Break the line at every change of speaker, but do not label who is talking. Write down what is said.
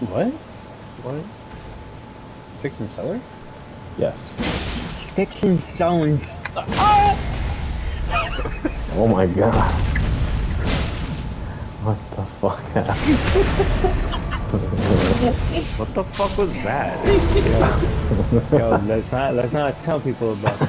What?
What?
Fixing cellar?
Yes.
Sticks and stones.
Oh my god. What the fuck?
What the fuck was that? Yo, let's not let's not tell people about that.